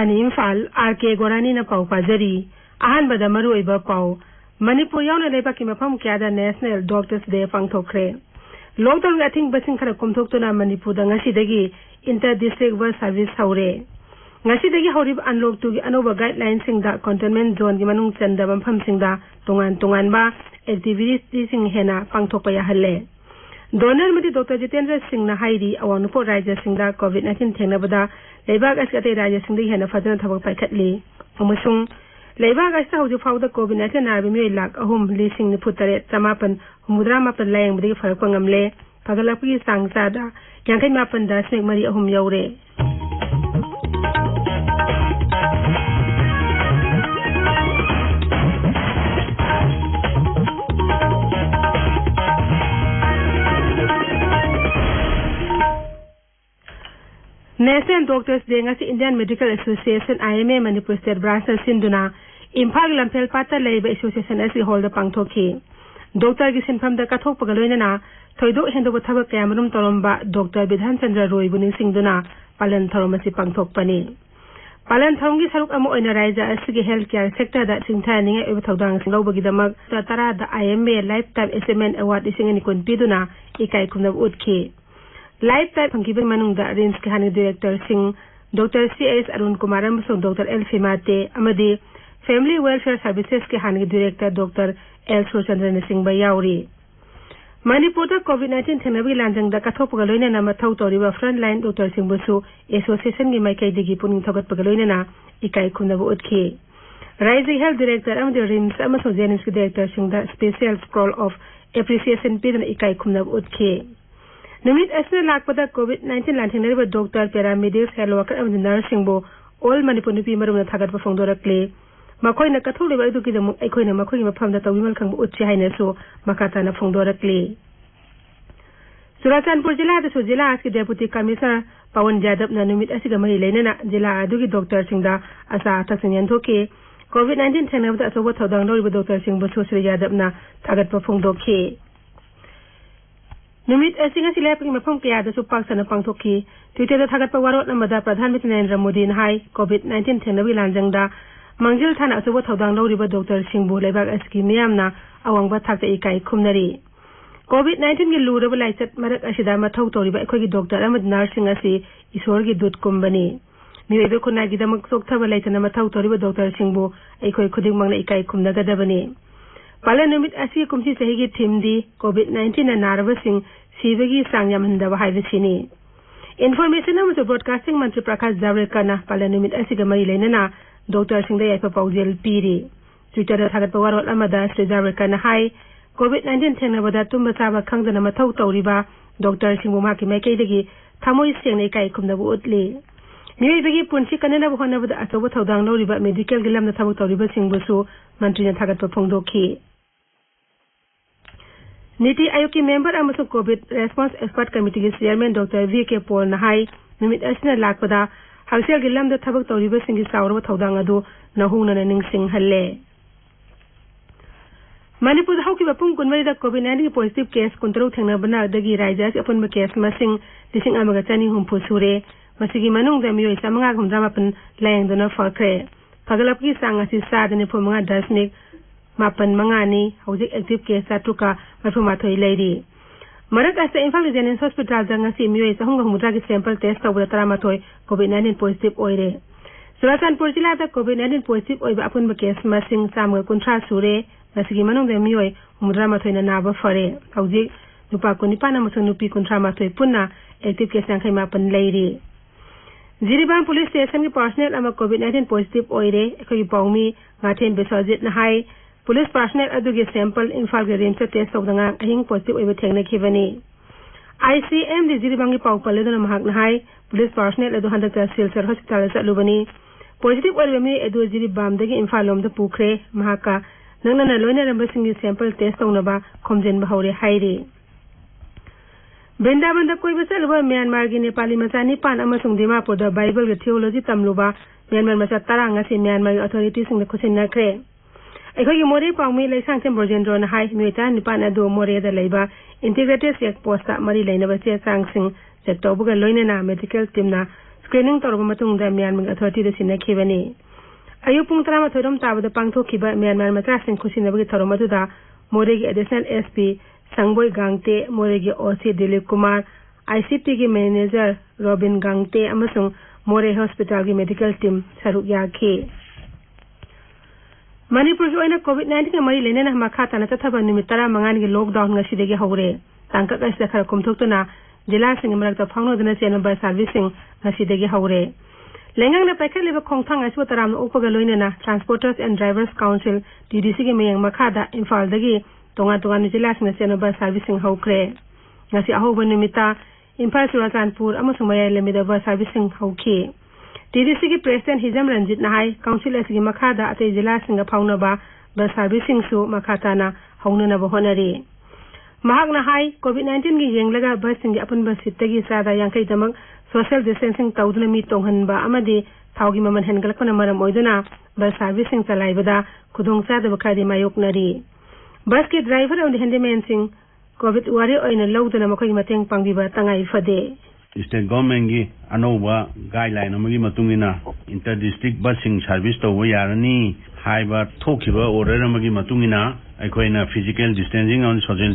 ꯑꯀꯁꯕꯥꯅꯤ Imphal R K ꯒꯣꯔꯥꯅꯤꯅ ꯄꯥꯎ ꯄꯥꯖꯔꯤ ꯑꯍꯥꯟꯕꯗ ꯃꯔꯨꯑꯣꯏꯕ ꯄꯥꯎ ꯃꯅꯤꯄꯨꯔ ꯌꯥꯎꯅ ꯂꯩꯕꯥꯛꯀꯤ ꯃꯐꯝ ꯀꯌꯥꯗ ꯅꯦꯁꯅꯦꯜ ꯗꯣꯛꯇꯔꯁ ꯗꯦ ꯄꯥꯡꯊꯣꯛꯈ꯭ꯔꯦ ꯂꯣꯛꯗꯥꯎꯟꯒꯤ ꯑꯊꯤꯡꯕꯁꯤꯡ ꯈꯔ ꯀꯣꯝꯊꯣꯛꯇꯨꯅ ꯃꯅꯤꯄꯨꯔꯗ ꯉꯁꯤꯗꯒꯤ ꯏꯟꯇꯔ ꯗꯤꯁꯇ꯭ꯔꯤꯛ ꯕꯁ ꯁꯥꯔꯚꯤꯁ ꯍꯧꯔꯦ ꯉꯁꯤꯗꯒꯤ ꯍꯧꯔꯤꯕ ꯑꯟꯂꯣꯛ ꯇꯨꯒꯤ ꯑꯅꯧꯕ ꯒꯥꯏꯗꯂꯥꯏꯟꯁꯤꯡꯗ ꯀꯣꯟꯇꯦꯟꯃꯦꯟ ꯖꯣꯟꯒꯤ ꯃꯅꯨꯡ ꯆꯟꯗꯕ ꯃꯐꯝꯁꯤꯡꯗ ꯇꯣꯉꯥꯟ ꯇꯣꯉꯥꯟꯕ ꯑꯦꯛꯇꯤꯚꯤꯇꯤꯁꯤꯡ ꯍꯦꯟꯅ ꯄꯥꯡꯊꯣꯛꯄ ꯌꯥꯍꯜꯂꯦ Donar mati Dr. Jitendra Singh na hairi awan ko Raja Singh da COVID-19 thengna bada leibak as kate Raja Singh di hena fajana thabak pai khatli amasung leibak as hauju phauda COVID-19 na bimre lak ahum le Singh ni phutare tamapan mudra mapan layang bidi phar ko ngamle pagalapki sangsa da yankai mapan da Singh mari ahum yaure Nurses and Doctors Dengas Indian Medical Association IMA Manipur State Branch Sinduna Imphal Lampel Pata Labor Association as we hold the Pangthoki Dr. Gisin from the Kathok Pagaloinana Thoidok Hindu Thaba Kamarum Tolomba Dr. Bidhan Chandra Roy Bunin Singduna Palan Tholomasi Pangthok Pani Palan Thongi Saruk Amo Inariza Asigi Healthcare Sector that Singthani Evthodang Lobagidamag Tatara the IMA Lifetime Achievement Award Isingani Kun Piduna Ikai Kunab Utki लाइफ टाइप फंकीबन मनुंगदा रेंज के हानि director Singh doctor C S Arun Kumar अमसुंग doctor L फिमाते अमदी family welfare services के हानि डायरेक्टर डॉक्टर एल सुरचंद्रन सिंह यावरी मणिपुर कोविड नाइन्टीन थेनबी लांजंग कथोपग लोइना मथौ तौरीब फ्रंट लाइन डॉक्टर सिंहबुसु एसोसिएशन की माइकैदगी पुनिंग थगतपग लोइना इकाई खुनब उठखी राज्य हेल्थ डायरेक्टर अमदी रिम्स अमसुंग जेनिम्स के director Singh special scroll of appreciation पीदन इकाई खुनब उठखी ꯅꯨꯃꯤꯠ ꯑꯁꯤꯅ ꯂꯥꯛꯄꯗ ꯀꯣꯚꯤꯗ ꯅꯥꯏꯟꯇꯤꯟ ꯂꯥꯟꯊꯦꯡꯅꯔꯤꯕ ꯗꯣꯛꯇꯔ ꯄꯦꯔꯥꯃꯦꯗꯤꯛꯁ ꯍꯦꯜꯊ ꯋꯥꯔꯀꯔ ꯑꯃꯗꯤ ꯅꯔꯁꯁꯤꯡꯕꯨ ꯑꯣꯜ ꯃꯅꯤꯄꯨꯔ ꯅꯨꯄꯤ ꯃꯔꯨꯝꯅ ꯊꯥꯒꯠꯄ ꯐꯣꯡꯗꯣꯔꯛꯂꯤ ꯃꯈꯣꯏꯅ ꯀꯠꯊꯣꯛꯂꯤꯕ ꯑꯗꯨꯒꯤꯗꯃꯛ ꯑꯩꯈꯣꯏꯅ ꯃꯈꯣꯏꯒꯤ ꯃꯐꯝꯗ ꯇꯧꯕꯤꯃꯜ ꯈꯪꯕ ꯎꯠꯁꯤ ꯍꯥꯏꯅꯁꯨ ꯃꯈꯥ ꯇꯥꯅ ꯐꯣꯡꯗꯣꯔꯛꯂꯤ ꯆꯨꯔꯥꯆꯥꯟꯄꯨꯔ ꯖꯤꯂꯥꯗꯁꯨ ꯖꯤꯂꯥ ꯑꯁꯤꯒꯤ ꯗꯦꯄꯨꯇꯤ ꯀꯃꯤꯁꯅꯔ ꯄꯋꯟ ꯌꯥꯗꯕꯅ ꯅꯨꯃꯤꯠ ꯑꯁꯤꯒ ꯃꯔꯤ ꯂꯩꯅꯅ ꯖꯤꯂꯥ ꯑꯗꯨꯒꯤ ꯗꯣꯛꯇꯔꯁꯤꯡꯗ ꯑꯆꯥ ꯑꯊꯛꯁꯤꯡ ꯌꯦꯟꯊꯣꯛꯈꯤ ꯀꯣꯚꯤꯗ ꯅꯥꯏꯟꯇꯤꯟ ꯊꯦꯡꯅꯕꯗ ꯑꯆꯧꯕ ꯊꯧꯗꯥꯡ ꯂꯧꯔꯤꯕ ꯗꯣꯛꯇꯔꯁꯤꯡꯕꯨꯁꯨ ꯁ꯭ꯔꯤ ꯌꯥꯗꯕꯅ ꯊꯥꯒꯠꯄ ꯐꯣꯡꯗꯣꯛꯈꯤ నిమిత్ ఎసింగ సిలేపి మెఫం కియాద సు పాక్ సన పంగ్ తోకి ట్విటర్ ద థాగట్ పవారో నమద ప్రధాన మంత్రి నరేంద్ర మోదీ నహాయ్ కోవిడ్ 19 థెనవి లాంజంగ్డా మంజిల్ థాన అసుబ థౌదాంగ్ లోరిబ డాక్టర్ సింగ్బు లేబాగ్ అస్కి మియామ్నా అవాంగ్బ థాక్త ఇకై ఖుమ్నరి కోవిడ్ 19 కి లూరబ లైసెట్ మరక్ అసిదా మథౌ తోరిబ ఎఖోగి డాక్టర్ అమద్ నర్సింగ్ అసి ఈశ్వర్ కి దూత్ కుంబని మివేబ కునాగి దమక్ సోక్థబ లైసెన మథౌ తోరిబ డాక్టర్ సింగ్బు ఎఖోయి ఖుదింగ్ మంగ్న ఇకై ఖుమ్నగదబని ꯄꯥꯂꯦꯟ ꯅꯨꯃꯤꯠ ꯑꯁꯤ ꯀꯨꯝꯁꯤ ꯆꯍꯤꯒꯤ ꯊꯤꯝꯗꯤ ꯀꯣꯚꯤꯗ ꯅꯥꯏꯟꯇꯤꯟꯅ ꯅꯥꯔꯕꯁꯤꯡ ꯁꯤꯕꯒꯤ ꯆꯥꯡ ꯌꯥꯝꯍꯟꯗꯕ ꯍꯥꯏꯕꯁꯤꯅꯤ ꯏꯟꯐꯣꯔꯃꯦꯁꯟ ꯑꯃꯁꯨꯡ ꯕ꯭ꯔꯣꯗꯀꯥꯁꯇꯤꯡ ꯃꯟꯇ꯭ꯔꯤ ꯄ꯭ꯔꯀꯥꯁ ꯖꯥꯕ꯭ꯔꯦꯀꯔꯅ ꯄꯥꯂꯦꯟ ꯅꯨꯃꯤꯠ ꯑꯁꯤꯒ ꯃꯔꯤ ꯂꯩꯅꯅ ꯗꯣꯛꯇꯔꯁꯤꯡꯗ ꯌꯥꯏꯐ ꯄꯥꯎꯖꯦꯜ ꯄꯤꯔꯤ ꯇ꯭ꯋꯤꯇꯔꯗ ꯊꯥꯒꯠꯄ ꯋꯥꯔꯣꯜ ꯑꯃꯗ ꯁ꯭ꯔꯤ ꯖꯥꯕ꯭ꯔꯦꯀꯔꯅ ꯍꯥꯏ ꯀꯣꯚꯤꯗ ꯅꯥꯏꯟꯇꯤꯟ ꯊꯦꯡꯅꯕꯗ ꯇꯨꯝꯕ ꯆꯥꯕ ꯈꯪꯗꯅ ꯃꯊꯧ ꯇꯧꯔꯤꯕ ꯗꯣꯛꯇꯔꯁꯤꯡꯕꯨ ꯃꯍꯥꯛꯀꯤ ꯃꯥꯏꯀꯩꯗꯒꯤ ꯊꯃꯣꯏ ꯁꯦꯡꯅ ꯏꯀꯥꯏ ꯈꯨꯝꯅꯕ ꯎꯠꯂꯤ ꯃꯤꯑꯣꯏꯕꯒꯤ ꯄꯨꯟꯁꯤ ꯀꯟꯅꯅꯕ ꯍꯣꯠꯅꯕꯗ ꯑꯆꯧꯕ ꯊꯧꯗꯥꯡ ꯂꯧꯔꯤꯕ ꯃꯦꯗꯤꯀꯦꯜꯒꯤ ꯂꯝꯗ ꯊꯕꯛ ꯇꯧꯔꯤꯕꯁꯤꯡꯕꯨꯁꯨ ꯃꯟꯇ꯭ꯔꯤꯅ ꯊꯥꯒꯠꯄ ꯐꯣꯡꯗꯣꯛꯈꯤ नीति आयोग की मेंबर अमसुंग कोविड रेस्पॉन्स एक्सपर्ट कमिटी के chairman doctor V K Paul नहाई नुमित असिना लाकपदा हक्सेल गिलम द थबक तौरिबा सिंगी सावरब थौदांग अदु नहुंगना निंगसिंग हल्ले। मणिपुर हौकी बपुंग कुनमरी द कोविड 19 की पॉजिटिव केस कुंतरु दगी राइजास अपन केस चनी हुंफु सुरे। मसिगी मनुंग द मियोय समंगा गुमजा मपन लायंग ꯃꯥꯄꯟ ꯃꯉꯥꯅꯤ ꯍꯧꯖꯤꯛ ꯑꯦꯛꯇꯤꯚ ꯀꯦꯁ ꯆꯥꯇ꯭ꯔꯨꯛꯀ ꯃꯔꯐꯨꯃꯥꯊꯣꯏ ꯂꯩꯔꯤ ꯃꯔꯛ ꯑꯁꯤꯗ ꯏꯝꯐꯥꯜ ꯖꯦꯅꯤꯝꯁ ꯍꯣꯁꯄꯤꯇꯥꯜꯗ ꯉꯁꯤ ꯃꯤꯑꯣꯏ ꯆꯍꯨꯝꯒ ꯍꯨꯝꯐꯨꯇꯔꯥꯒꯤ ꯁꯦꯝꯄꯜ ꯇꯦꯁ ꯇꯧꯕꯗ ꯇꯔꯥꯃꯥꯊꯣꯏ ꯀꯣꯚꯤꯗ ꯅꯥꯏꯟꯇꯤꯟ ꯄꯣꯖꯤꯇꯤꯚ ꯑꯣꯏꯔꯦ ꯆꯨꯔꯥꯆꯥꯟꯄꯨꯔ ꯖꯤꯂꯥꯗ ꯀꯣꯚꯤꯗ ꯅꯥꯏꯟꯇꯤꯟ ꯄꯣꯖꯤꯇꯤꯚ ꯑꯣꯏꯕ ꯑꯄꯨꯟꯕ ꯀꯦꯁ ꯃꯁꯤꯡ ꯆꯥꯝꯃꯒ ꯀꯨꯟꯊ꯭ꯔꯥ ꯁꯨꯔꯦ ꯃꯁꯤꯒꯤ ꯃꯅꯨꯡꯗ ꯃꯤꯑꯣꯏ ꯍꯨꯝꯐꯨꯇꯔꯥꯃꯥꯊꯣꯏꯅ ꯅꯥꯕ ꯐꯔꯦ ꯍꯧꯖꯤꯛ ꯅꯨꯄꯥ ꯀꯨꯟꯅꯤꯄꯥꯟ ꯑꯃꯁꯨꯡ ꯅꯨꯄꯤ ꯀꯨꯟꯊ꯭ꯔꯥꯃꯥꯊꯣꯏ ꯄꯨꯟꯅ ꯑꯦꯛꯇꯤꯚ ꯀꯦꯁ ꯌꯥꯡꯈꯩ ꯃꯥꯄꯟ ꯂꯩꯔꯤ ꯖꯤꯔꯤꯕꯥꯝ ꯄꯨꯂꯤꯁ ꯁ꯭ꯇꯦꯁꯟꯒꯤ ꯄꯥꯔꯁꯣꯅꯦꯜ ꯑꯃ ꯀꯣꯚꯤꯗ ꯅꯥꯏꯟꯇꯤꯟ ꯄꯣꯖꯤꯇꯤꯚ ꯑꯣꯏꯔꯦ ꯑꯩꯈꯣꯏꯒꯤ ꯄꯥꯎꯃꯤ ꯉꯥꯊꯦꯝ ꯕꯤꯁ꯭ꯋꯖꯤꯠꯅ ꯍꯥꯏ पुलिस पर्सनल सैंपल इंफाल के रेंज टेस्ट तौदंगा अहिंग पॉजिटिव ओइबे थेंगनखिबनी आईसीएम दि जिरिबांगी पाउ पलेदन महक नहाय पुलिस पर्सनल सिलचर हॉस्पिटल चलुबनी पॉजिटिव अदु जिरिबाम इंफाल लोम पुखरे लोइना रंबसिंगी सैंपल टेस्ट तौनबा खोमजेन बहौरे हाइरे वृंदावन कोइबे चलुबा म्यांमार की नेपाली मचा निपान दिमापुर बाइबल के थियोलॉजी ꯑꯩꯈꯣꯏꯒꯤ ꯃꯣꯔꯦ ꯄꯥꯎꯃꯤ ꯂꯩꯁꯥꯡꯊꯦꯝ ꯕ꯭ꯔꯣꯖꯦꯟꯗ꯭ꯔꯣꯅ ꯍꯥꯏ ꯃꯤꯑꯣꯏ ꯇꯔꯥꯅꯤꯄꯥꯟ ꯑꯗꯨ ꯃꯣꯔꯦꯗ ꯂꯩꯕ ꯏꯟꯇꯤꯒ꯭ꯔꯦꯇꯦꯗ ꯆꯦꯛ ꯄꯣꯁꯇ ꯃꯔꯤ ꯂꯩꯅꯕ ꯆꯦ ꯆꯥꯡꯁꯤꯡ ꯆꯦꯛ ꯇꯧꯕꯒ ꯂꯣꯏꯅꯅ medical ꯇꯤꯝꯅ screening tawraba matungda Myanmar Authority da sinnakhibani ayu pung tara mathoram tabada pangthokhiba Myanmar matrasing khusinabagi tharom aduda moregi additional SP Sangboi Gangte moregi OC Dilip Kumar ICP gi manager Robin Gangte amasung More Hospital gi medical team saruk ओइना covid 19 के मरी लेने तना निमित तरा मंगान के lockdown sa khara kumthok na jila sing marak ta phangno dana chen ba servicing ngasi degi hore lengang na paikhat leba khongthang asu taram upaga loina na transporters and drivers council TDC ke meyang makha da imphal dagi TDC ki president Hizam Ranjit Nahai council as gi makha da ate jila singa phawna ba ba servicing su makha ta na hauna na bohona re mahak na hai covid 19 gi yeng laga ba singi apun ba sitta gi sa da yang kai damang social distancing tawdna mi tong han ba amade thawgi maman han gal kona maram oiduna ba servicing chalai bada khudong sa da bakha di mayok na re bus ke driver on hande men sing covid wari oina lawdana makai mateng pangbi ba tangai fade अमगी मतुंगिना inter district बसिंग service तौबा यारनी हाइबा थोखिबा order अमगी मतुंगिना अखोइना फ़िज़िकल डिस्टेंसिंग और सोशल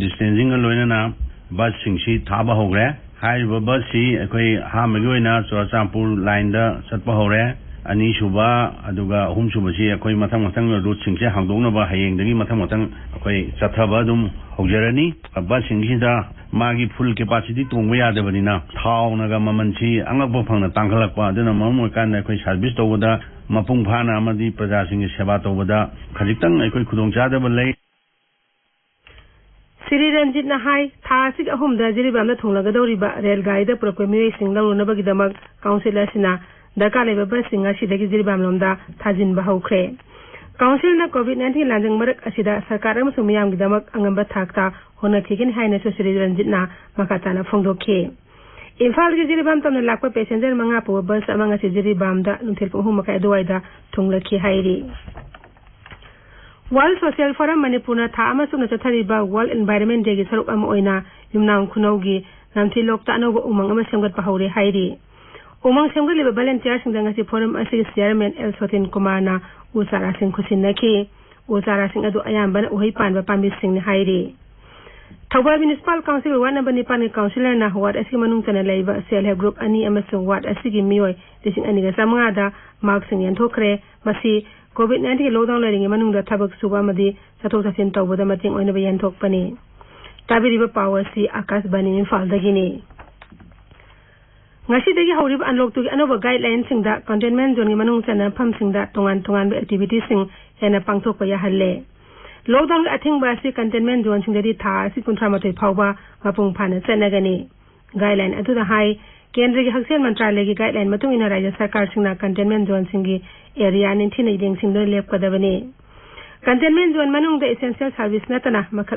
सी होग्रे हाइबा बस सी अखोइ हामगी ओइना चुराचांपुर लाइन दा चटपा होरे अनि सुबा अदुगा अहुम सुबसी अखोइ मथंग मथंग रूट मथंग अखोइ चथबा दुम होजरनी बसिंग सिदा मागी फुल कैपेसिटी तोंग यादबनीना थावनगा ममनसी अंगप फंगना तांखलकपा अदुना मरम ओइकान अखोइ सर्विस तौबदा मपुंग फाना प्रजासिंग सेवा खुदोंग चादब लै श्री रंजित था अहुम जिरिबाम थोंलगदौरिबा रेल गाड़ी पुरक्व मियोइसिंग लौरुनबगिदमक काउंसिल दरकार असिदगी जिरिबाम हौख्रे काउंसिल कोविड नाइन्टीन लांजंग मरक सरकार अमसुंग मियामगिदमक अंगंबा थाकता होनखिगिन हाइना सुश्री रंजितना मकाताना फोंदोखे इम्फाल की जिरीबाम तमना लाकपा पैसेंजर मंगा पो बस अमंग से जिरीबाम दा नुथिल पो हुमका अदवाइदा थुंगलखि हाइरी वर्ल्ड सोशल फोरम मणिपुर था अमसुंग चथरिबा वर्ल्ड एनवायरनमेंट डे की सरुप अम ओइना युमनांग खुनौगी नामथि लोकता अनौब उमंग अम सेमगत पहौरे हाइरी उमंग सेमगलिबा वॉलंटियर सिंग दंगसी फोरम असि चेयरमैन एल सोतिन कुमार ना उसारा सिंह खुसिनखि उसारा सिंह अदु अयाम्बन उहै Panba पाम्बि Singh हाइरी थौबा municipal council ward number निपान councillor ना वार्ड असि मनुंग चना लेबा सेल हेल्प ग्रुप अनि अमसुंग वार्ड असि गी मियोय लिसिंग अनि गा समंगा दा मार्क सिंग यंथोखरे मसी कोविड 19 के लॉकडाउन दा थबक सुबा सी unlock tu anova guideline sing da, containment zone gi manung chana pham sing da tongan tongan activity sing hena pangthok pa ya halle lockdown athing ba si containment zone sing di tha si kunthra ma thoi phawba mapung phana chana gani guideline atu da hai केंद्र की हक्सेल मंत्रालय की guideline मतुंग इन राज्य सरकार सिंगना containment zone सिंगी area निंथिन इदिंग सिंग लेप कदबने कंटेनमेंट जोन मनुंग द एसेंशियल सर्विस नतना मखल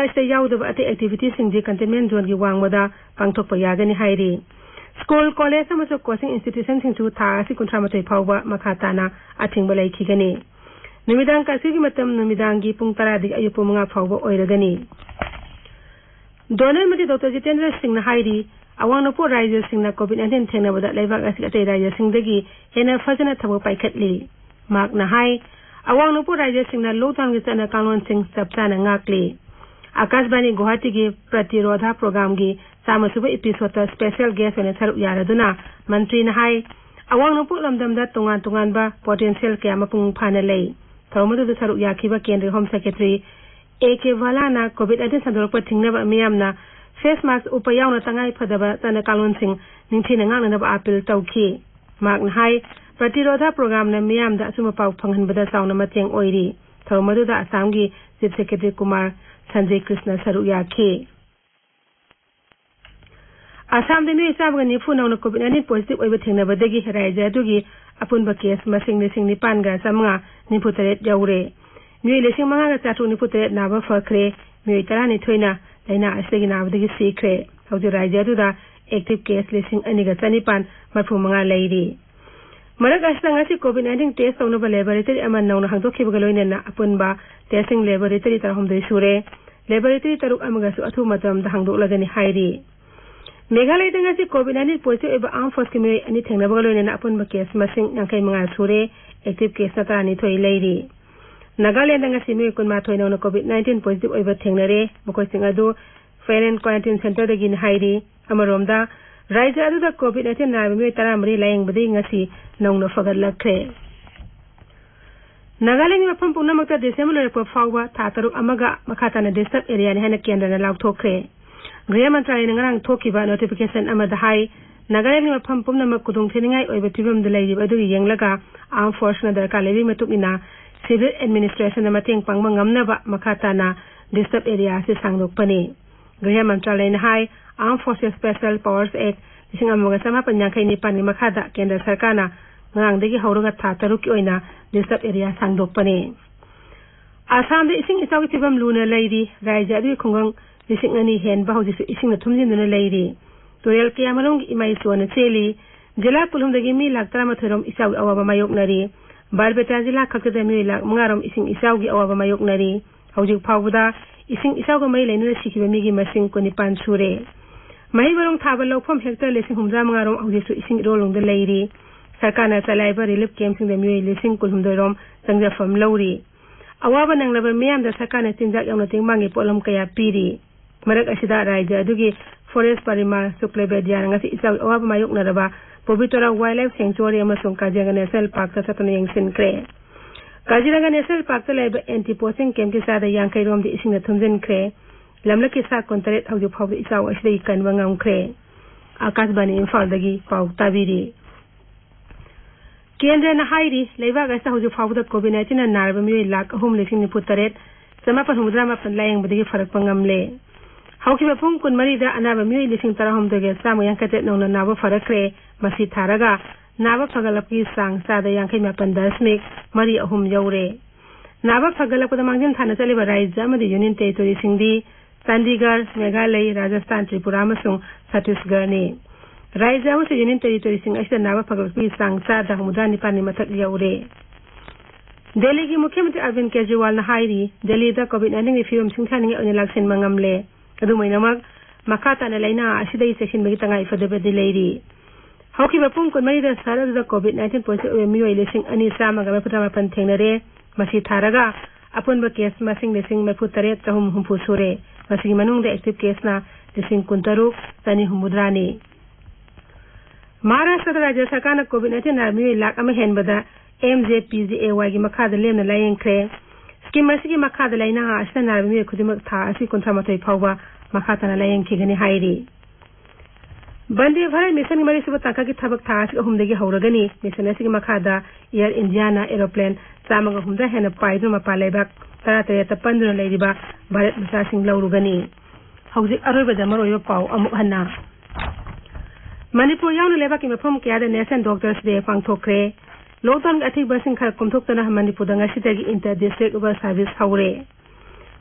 असिदा याउदब अते एक्टिविटी सिंग जे कंटेनमेंट जोन की वांगमदा पांगथोकप स्कूल कॉलेज कोचिंग इंस्टीट्यूशन सिंग सु था असि कुंथ्रा मथै फावबा अथिंग बलाई खिगनी नुमिदांग कासिगी मतम नुमिदांगी पुंग तरादि अयुपु मंगा फावबा ओइरगनी doctor Jitendra Singh हाइरी अवांग नपो राज्य सिंह कोविड 19 थेंगनबदा लेबाग असि अते राज्य सिंह दगी हेना फजना थबो पाइखतली मार्क ना हाई अवांग नुपुर राज्य सिंह लोकडाउन की चना कानून सिंह सब चाना ngakli आकाशवाणी गुवाहाटी की प्रतिरोधा प्रोग्राम की चामसुब एपिसोड स्पेशल गेस्ट होने सरुप यारदुना मंत्री ने हाई अवांग नुपुर लमदमदा तोंगान तोंगानबा पोटेंशियल क्या मपुंग फाना लई थौमदु सरुप याखिबा केंद्रीय होम सेक्रेटरी ए के वालाना कोविड 19 संदर्भ पर थिंगनबा मियामना ꯐꯦꯁ ꯃꯥꯛꯁ ꯎꯞꯄ ꯌꯥꯎꯅ ꯇꯉꯥꯏ ꯐꯗꯕ ꯆꯠꯅ ꯀꯥꯡꯂꯣꯟꯁꯤꯡ ꯅꯤꯡꯊꯤꯅ ꯉꯥꯛꯅꯅꯕ ꯑꯥꯄꯤꯜ ꯇꯧꯈꯤ ꯃꯍꯥꯛꯅ ꯍꯥꯏ ꯄ꯭ꯔꯇꯤꯔꯣꯙ ꯄ꯭ꯔꯣꯒ꯭ꯔꯥꯝꯅ ꯃꯤꯌꯥꯝꯗ ꯑꯆꯨꯝꯕ ꯄꯥꯎ ꯐꯪꯍꯟꯕꯗ ꯆꯥꯎꯅ ꯃꯇꯦꯡ ꯑꯣꯏꯔꯤ ꯊꯧꯔꯝ ꯑꯗꯨꯗ ꯑꯁꯥꯝꯒꯤ ꯆꯤꯞ ꯁꯦꯀ꯭ꯔꯦꯇꯔꯤ ꯀꯨꯃꯥꯔ ꯁꯟꯖꯦ ꯀ꯭ꯔꯤꯁꯅ ꯁꯔꯨꯛ ꯌꯥꯈꯤ ꯑꯁꯥꯝꯗ ꯃꯤꯑꯣꯏ ꯆꯥꯝꯃꯒ ꯅꯤꯐꯨ ꯅꯧꯅ ꯀꯣꯚꯤꯗ ꯅꯥꯏꯟꯇꯤꯟ ꯄꯣꯖꯤꯇꯤꯚ ꯑꯣꯏꯕ ꯊꯦꯡꯅꯕꯗꯒꯤ ꯔꯥꯏꯖ꯭ꯌ ꯑꯗꯨꯒꯤ ꯑꯄꯨꯟꯕ ꯀꯦꯁ ꯃꯁꯤꯡ ꯂꯤꯁꯤꯡ ꯅꯤꯄꯥꯟꯒ ꯆꯥꯝꯃꯉꯥ ꯅꯤꯐꯨ ꯇꯔꯦꯠ ꯌꯧꯔꯦ ꯃꯤꯑꯣꯏ ꯂꯤꯁꯤꯡ ꯃꯉꯥꯒ ꯆꯥꯇ꯭ꯔꯨꯛ ꯅꯤꯐꯨ ꯇꯔꯦꯠ ꯅꯥꯕ ꯐꯈ꯭ꯔꯦ ꯃꯤꯑꯣꯏ ꯇꯔꯥꯅꯤꯊꯣꯏꯅ aina asegina abdi secret hawdi raja tu da active case listing ani ga chani pan ma phu manga leiri marak asanga si covid 19 test sono ba laboratory aman nong hang to khib galoi na apun ba testing laboratory tar hom dei sure laboratory taruk amaga su athu matam da hang do lagani hairi Meghalaya दंगा से Covid nineteen positive एवं आम force के मेरे अन्य थेंगना बगलों ने ना अपन case मसिंग नंकाई मंगा सूरे एक्टिव केस ना तारानी थोई लेरी ꯅꯥꯒꯥꯂꯦꯟꯗꯉꯁꯤ ꯃꯤꯑꯣꯏ ꯀꯨꯟꯃꯥꯊꯣꯏꯅ ꯀꯣꯚꯤꯠ ꯅꯥꯏꯟꯇꯤꯟ ꯄꯣꯖꯤꯇꯤꯚ ꯑꯣꯏꯕ ꯊꯦꯡꯅꯔꯦ ꯃꯈꯣꯏꯁꯤꯡ ꯑꯗꯨ ꯐꯦꯔꯦꯟ ꯑꯦꯟ ꯀ꯭ꯋꯥꯔꯦꯟꯇꯤꯟ ꯁꯦꯟꯇꯔꯗꯒꯤꯅꯤ ꯍꯥꯏꯔꯤ ꯑꯃꯔꯣꯝꯗ ꯔꯥꯏꯖ꯭ꯌ ꯑꯗꯨꯗ ꯀꯣꯚꯤꯠ ꯅꯥꯏꯟꯇꯤꯟ ꯅꯥꯕ ꯃꯤꯑꯣꯏ ꯇꯔꯥꯃꯔꯤ ꯂꯥꯌꯦꯡꯕꯗꯒꯤ ꯉꯁꯤ ꯅꯧꯅ ꯐꯒꯠꯂꯛꯈ꯭ꯔꯦ ꯅꯥꯒꯥꯂꯦꯟꯒꯤ ꯃꯐꯝ ꯄꯨꯝꯅꯃꯛꯇ ꯗꯤꯁꯦꯝꯕꯔ ꯂꯣꯏꯔꯛꯄ ꯐꯥꯎꯕ ꯊꯥ ꯇꯔꯨꯛ ꯑꯃꯒ ꯃꯈꯥ ꯇꯥꯅ ꯗꯤꯁꯇꯔꯕ ꯑꯦꯔꯤꯌꯥꯅꯤ ꯍꯥꯏꯅ ꯀꯦꯟꯗ꯭ꯔꯅ ꯂꯥꯎꯊꯣꯛꯈ꯭ꯔꯦ ꯒ꯭ꯔꯤꯍ ꯃꯟꯇ꯭ꯔꯥꯂꯌꯅ ꯉꯔꯥꯡ ꯊꯣꯛꯈꯤꯕ ꯅꯣꯇꯤꯐꯤꯀꯦꯁꯟ ꯑꯃꯗ ꯍꯥꯏ ꯅꯥꯒꯥꯂꯦꯟꯒꯤ ꯃꯐꯝ ꯄꯨꯝꯅꯃꯛ ꯈꯨꯗꯣꯡꯊꯤꯅꯤꯡꯉꯥꯏ ꯑꯣꯏꯕ ꯐꯤꯕꯝꯗ ꯂꯩꯔꯤꯕ ꯑꯗꯨ ꯌꯦꯡꯂꯒ ꯑꯥꯔꯝ ꯐꯣꯔꯁꯅ ꯗꯔꯀꯥꯔ ꯂꯩꯕꯒꯤ ꯃꯇꯨꯡ ꯏꯟꯅ ꯁꯤꯚꯤꯜ ꯑꯦꯗꯃꯤꯅꯤꯁꯇ꯭ꯔꯦꯁꯟꯅ ꯃꯇꯦꯡ ꯄꯥꯡꯕ ꯉꯝꯅꯕ ꯃꯈꯥ ꯇꯥꯅ ꯗꯤꯁꯇꯔꯕ ꯑꯦꯔꯤꯌꯥ ꯑꯁꯤ ꯁꯥꯡꯗꯣꯛꯄꯅꯤ ꯒ꯭ꯔꯍ ꯃꯟꯇ꯭ꯔꯥꯂꯌꯅ ꯍꯥꯏ ꯑꯥꯔꯝ ꯐꯣꯔꯁꯦꯁ ꯁ꯭ꯄꯦꯁꯦꯜ ꯄꯥꯋꯔꯁ ꯑꯦꯛ ꯂꯤꯁꯤꯡ ꯑꯃꯒ ꯆꯃꯥꯄꯟ ꯌꯥꯡꯈꯩ ꯅꯤꯄꯥꯟꯒꯤ ꯃꯈꯥꯗ ꯀꯦꯟꯗ꯭ꯔ ꯁꯔꯀꯥꯔꯅ ꯉꯔꯥꯡꯗꯒꯤ ꯍꯧꯔꯒ ꯊꯥ ꯇꯔꯨꯛꯀꯤ ꯑꯣꯏꯅ ꯗꯤꯁꯇꯔꯕ ꯑꯦꯔꯤꯌꯥ ꯁꯥꯡꯗꯣꯛꯄꯅꯤ ꯑꯁꯥꯝꯗ ꯏꯁꯤꯡ ꯏꯆꯥꯎꯒꯤ ꯐꯤꯕꯝ ꯂꯨꯅ ꯂꯩꯔꯤ ꯔꯥꯏꯖ꯭ꯌ ꯑꯗꯨꯒꯤ ꯈꯨꯡꯒꯪ ꯂꯤꯁꯤꯡ ꯑꯅꯤ ꯍꯦꯟꯕ ꯍꯧꯖꯤꯛꯁꯨ ꯏꯁꯤꯡꯅ ꯊꯨꯝꯖꯤꯟꯗꯨꯅ ꯂꯩꯔꯤ ꯇꯨꯔꯦꯜ ꯀꯌꯥꯃꯔꯨꯝꯒꯤ ꯏꯃꯥ ꯏꯆꯣꯅ ꯆꯦꯜꯂꯤ ꯖꯤꯂꯥ ꯄꯨꯝꯕꯗꯒꯤ ꯃꯤ ꯂꯥꯛ ꯇꯔꯥꯃꯥꯊꯣꯏꯔꯣꯝ ꯏꯆꯥꯎꯒꯤ ꯑꯋꯥꯕ ꯃꯥꯌꯣꯛꯅꯔꯤ ꯕꯥꯔꯄꯦꯇꯥ ꯖꯤꯂꯥ ꯈꯛꯇꯗ ꯃꯤꯑꯣꯏ ꯂꯥꯛ ꯃꯉꯥꯔꯣꯝ ꯏꯁꯤꯡ ꯏꯆꯥꯎꯒꯤ ꯑꯋꯥꯕ ꯃꯥꯌꯣꯛꯅꯔꯤ ꯍꯧꯖꯤꯛ ꯐꯥꯎꯕꯗ ꯏꯁꯤꯡ ꯏꯆꯥꯎꯒ ꯃꯔꯤ ꯂꯩꯅꯅ ꯁꯤꯈꯤꯕ ꯃꯤꯒꯤ ꯃꯁꯤꯡ ꯀꯨꯟꯅꯤꯄꯥꯟ ꯁꯨꯔꯦ ꯃꯍꯩ ꯃꯔꯣꯡ ꯊꯥꯕ ꯂꯧꯐꯝ ꯍꯦꯛꯇꯔ ꯂꯤꯁꯤꯡ ꯍꯨꯝꯗ꯭ꯔꯥ ꯃꯉꯥꯔꯣꯝ ꯍꯧꯖꯤꯛꯁꯨ ꯏꯁꯤꯡ ꯏꯔꯣꯜꯂꯣꯡꯗ ꯂꯩꯔꯤ ꯁꯔꯀꯥꯔꯅ ꯆꯂꯥꯏꯕ ꯔꯤꯂꯤꯐ ꯀꯦꯝꯞꯁꯤꯡꯗ ꯃꯤꯑꯣꯏ ꯂꯤꯁꯤꯡ ꯀꯨꯟꯍꯨꯝꯗꯣꯏꯔꯣꯝ ꯆꯪꯖꯐꯝ ꯂꯧꯔꯤ ꯑꯋꯥꯕ ꯅꯪꯂꯕ ꯃꯤꯌꯥꯝꯗ ꯁꯔꯀꯥꯔꯅ ꯆꯤꯟꯖꯥꯛ ꯌꯥꯎꯅ ꯇꯦꯡꯕꯥꯡꯒꯤ ꯄꯣꯠꯂꯝ ꯀꯌꯥ ꯄꯤꯔꯤ ꯃꯔꯛ ꯑꯁꯤꯗ ꯔꯥꯖ꯭ꯌ ꯑꯗꯨꯒꯤ ꯐꯣꯔꯦꯁ ꯄꯔꯤꯃꯥꯔ ꯁꯨꯛꯂꯦꯕꯦꯗꯤꯌꯥꯅ ꯉꯁꯤ ꯏꯆꯥꯎ ꯑꯋꯥꯕ ꯃꯥꯌꯣꯛꯅꯔꯕ पवित्र wild sanctuary Kaziranga national park तुमसीख्रे Kaziranga national park anti poaching camp की चाद यांखरोम इन थमजनख्रे लम की सा कंतरे इचा कमख्रे आकाशवाणी इम्फा पाउ ताबी केंद्र नेबाद कोविड नाइन्टीन नाब मई लाख अहम लेख निफु तरह चमापन हूद्रापन लाइंग फरक्प ꯍꯧꯈꯤꯕ ꯄꯨꯡ ꯀꯨꯟꯃꯔꯤꯗ ꯑꯅꯥꯕ ꯃꯤꯑꯣꯏ ꯂꯤꯁꯤꯡ ꯇꯔꯥꯍꯨꯝꯗꯣꯏꯒ ꯆꯥꯝꯃ ꯌꯥꯡꯈꯩꯇꯔꯦꯠ ꯅꯧꯅ ꯅꯥꯕ ꯐꯔꯛꯈ꯭ꯔꯦ ꯃꯁꯤ ꯊꯥꯔꯒ ꯅꯥꯕ ꯐꯒꯠꯂꯛꯄꯒꯤ ꯆꯥꯡ ꯆꯥꯗ ꯌꯥꯡꯈꯩ ꯃꯥꯄꯟ ꯗꯁꯃꯤꯛ ꯃꯔꯤ ꯑꯍꯨꯝ ꯌꯧꯔꯦ ꯅꯥꯕ ꯐꯒꯠꯂꯛꯄꯗ ꯃꯥꯡꯖꯤꯟ ꯊꯥꯅ ꯆꯠꯂꯤꯕ ꯔꯥꯖ꯭ꯌ ꯑꯃꯗꯤ ꯌꯨꯅꯤꯌꯟ ꯇꯦꯔꯤꯇꯣꯔꯤꯁꯤꯡꯗꯤ ꯆꯥꯟꯗꯤꯒꯔ ꯃꯦꯘꯥꯂꯌ ꯔꯥꯖꯁꯊꯥꯟ ꯇ꯭ꯔꯤꯄꯨꯔꯥ ꯑꯃꯁꯨꯡ ꯁꯠꯇꯤꯁꯒꯔꯅꯤ ꯔꯥꯖ꯭ꯌ ꯑꯃꯁꯨꯡ ꯌꯨꯅꯤꯌꯟ ꯇꯦꯔꯤꯇꯣꯔꯤꯁꯤꯡ ꯑꯁꯤꯗ ꯅꯥꯕ ꯐꯒꯠꯂꯛꯄꯒꯤ ꯆꯥꯡ ꯆꯥꯗ ꯍꯨꯝꯐꯨꯇꯔꯥ ꯅꯤꯄꯥꯟꯒꯤ ꯃꯊꯛ ꯌꯧꯔꯦ ꯗꯦꯜꯂꯤꯒꯤ ꯃꯨꯈ꯭ꯌ ꯃꯟꯇ꯭ꯔꯤ ꯑꯔꯕꯤꯟ ꯀꯦꯖ꯭ꯔꯤꯋꯥꯜꯅ ꯍꯥꯏꯔꯤ ꯗꯦꯜꯂꯤꯗ ꯀꯣꯚꯤꯗ ꯅꯥꯏꯟꯇꯤꯟꯒꯤ ꯐꯤꯕꯝ ꯁꯤꯡꯊꯥꯅꯤꯡꯉꯥꯏ ꯑꯣꯏꯅ ꯂꯥꯛꯁꯤꯟꯕ ꯉꯝꯂꯦ ꯑꯗꯨꯃꯥꯏꯅꯃꯛ ꯃꯈꯥ ꯇꯥꯅ ꯂꯩꯅꯥ ꯑꯁꯤꯗꯒꯤ ꯆꯦꯛꯁꯤꯟꯕꯒꯤ ꯇꯉꯥꯏꯐꯗꯕꯗꯤ ꯂꯩꯔꯤ ꯍꯧꯈꯤꯕ ꯄꯨꯡ ꯀꯨꯟꯃꯔꯤꯗ ꯁꯍꯔ ꯑꯗꯨꯗ ꯀꯣꯚꯤꯗ ꯅꯥꯏꯟꯇꯤꯟ ꯄꯣꯖꯤꯇꯤꯚ ꯑꯣꯏꯕ ꯃꯤꯑꯣꯏ ꯂꯤꯁꯤꯡ ꯑꯅꯤ ꯆꯥꯝꯃꯒ ꯃꯔꯤꯐꯨꯇꯔꯥ ꯃꯥꯄꯟ ꯊꯦꯡꯅꯔꯦ ꯃꯁꯤ ꯊꯥꯔꯒ ꯑꯄꯨꯟꯕ ꯀꯦꯁ ꯃꯁꯤꯡ ꯂꯤꯁꯤꯡ ꯃꯔꯤꯐꯨ ꯇꯔꯦꯠ ꯆꯍꯨꯝ ꯍꯨꯝꯐꯨ ꯁꯨꯔꯦ ꯃꯁꯤꯒꯤ ꯃꯅꯨꯡꯗ ꯑꯦꯛꯇꯤꯚ ꯀꯦꯁꯅ ꯂꯤꯁꯤꯡ ꯀꯨꯟꯇꯔꯨꯛ ꯆꯅꯤ ꯍꯨꯝꯐꯨꯇꯔꯥꯅꯤ ꯃꯍꯥꯔꯥꯁꯇ꯭ꯔꯗ ꯔꯥꯖ꯭ꯌ ꯁꯔꯀꯥꯔꯅ ꯀꯣꯚꯤꯗ ꯅꯥꯏꯟꯇꯤꯟ ꯅꯥꯕ ꯃꯤꯑꯣꯏ ꯂꯥꯈ ꯑꯃ ꯍꯦꯟꯕꯗ ꯑꯦꯝ ꯖꯦ ꯄꯤ ꯖꯤ ꯑꯦ ꯋꯥꯏꯒꯤ ꯃꯈꯥꯗ ꯂꯦꯝꯅ ꯂꯥꯌꯦꯡꯈ꯭ꯔꯦ स्कीम लाइना था लायंग बंदे भारत मिशन मरी सुब तंका असि अहुमदगी हौरगनि मिशन एयर इंडियाना एरोप्लेन चामग हुमदा हेन पाइदु मपा लेबाक तरा तरे अरोबदा मरोयो पाउ अमुक हन्ना। मणिपुर यावना लेबाकी ꯂꯣꯛꯗꯥꯎꯟꯒꯤ ꯑꯊꯤꯡꯕꯁꯤꯡ ꯈꯔ ꯀꯣꯝꯊꯣꯛꯇꯅ ꯃꯅꯤꯄꯨꯔꯗ ꯉꯁꯤꯗꯒꯤ ꯏꯟꯇꯔ ꯗꯤꯁꯇ꯭ꯔꯤꯛ ꯕꯁ ꯁꯥꯔꯚꯤꯁ ꯍꯧꯔꯦ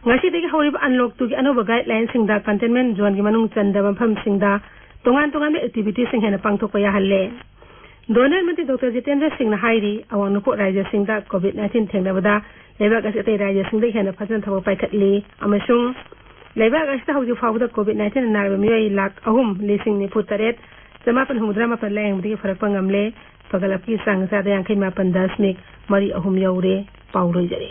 ꯉꯁꯤꯗꯒꯤ ꯍꯧꯔꯤꯕ ꯑꯟꯂꯣꯛꯇꯨꯒꯤ ꯑꯅꯧꯕ ꯒꯥꯏꯗꯂꯥꯏꯟꯁꯤꯡꯗ ꯀꯟꯇꯦꯟꯃꯦꯟ ꯖꯣꯟꯒꯤ ꯃꯅꯨꯡ ꯆꯟꯗꯕ ꯃꯐꯝꯁꯤꯡꯗ ꯇꯣꯉꯥꯟ ꯇꯣꯉꯥꯟꯕ ꯑꯦꯛꯇꯤꯚꯤꯇꯤꯁꯤꯡ ꯍꯦꯟꯅ ꯄꯥꯡꯊꯣꯛꯄ ꯌꯥꯍꯜꯂꯦ ꯗꯣꯅꯔ ꯃꯟꯇ꯭ꯔꯤ ꯗꯣꯛꯇꯔ ꯖꯤꯇꯦꯟꯗ꯭ꯔ ꯁꯤꯡꯅ ꯍꯥꯏꯔꯤ ꯑꯋꯥꯡ ꯅꯣꯡꯄꯣꯛ ꯔꯥꯖ꯭ꯌꯁꯤꯡꯗ ꯀꯣꯚꯤꯗ ꯅꯥꯏꯟꯇꯤꯟ ꯊꯦꯡꯅꯕꯗ ꯂꯩꯕꯥꯛ ꯑꯁꯤ ꯑꯇꯩ ꯔꯥꯖ꯭ꯌꯁꯤꯡꯗ ꯍꯦꯟꯅ ꯐꯖꯅ ꯊꯕꯛ ꯄꯥꯏꯈꯠꯂꯤ ꯑꯃꯁꯨꯡ ꯂꯩꯕꯥꯛ ꯑꯁꯤꯗ ꯍꯧꯖꯤꯛ ꯐꯥꯎꯕꯗ ꯀꯣꯚꯤꯗ ꯅꯥꯏꯟꯇꯤꯟꯅ ꯅꯥꯔꯤꯕ ꯃꯤꯑꯣꯏ ꯂꯥꯈ ꯑꯍꯨꯝ ꯂꯤꯁꯤꯡ ꯅꯤꯐꯨ ꯇꯔꯦꯠ ꯆꯃꯥꯄꯟ ꯍꯨꯝꯐꯨꯇꯔꯥ ꯃꯥꯄꯟ ꯂꯥꯏꯌꯦꯡꯕꯗꯒꯤ ꯐꯔꯛꯄ ꯉꯝꯂꯦ फगी चाहै मापन दसमिक म जरे।